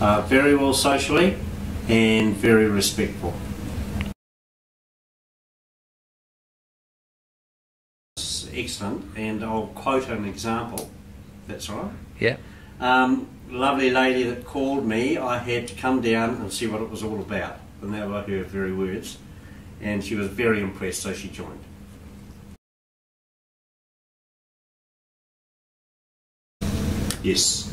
uh, very well socially and very respectful. Excellent, and I'll quote an example. That's all right. Yeah. Um, lovely lady that called me, I had to come down and see what it was all about, and that were her very words. And she was very impressed, so she joined. Yes.